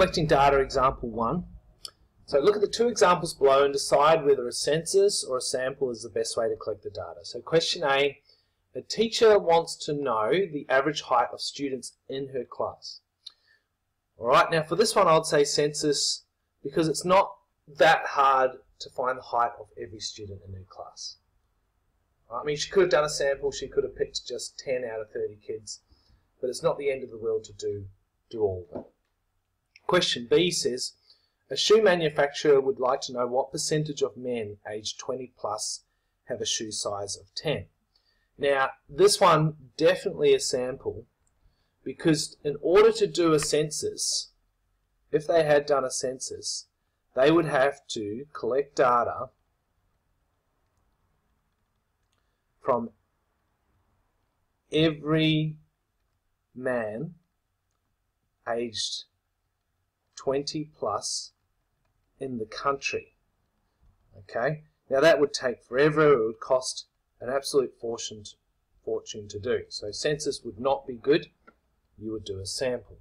Collecting data example 1. So look at the two examples below and decide whether a census or a sample is the best way to collect the data. So question A, a teacher wants to know the average height of students in her class. Alright, now for this one I'd say census because it's not that hard to find the height of every student in her class. I mean, she could have done a sample, she could have picked just 10 out of 30 kids, but it's not the end of the world to do, do all of. Question B says, a shoe manufacturer would like to know what percentage of men aged 20 plus have a shoe size of 10. Now, this one definitely a sample because in order to do a census, if they had done a census, they would have to collect data from every man aged 20 plus in the country. Okay, now that would take forever, it would cost an absolute fortune, fortune to do. So census would not be good, you would do a sample.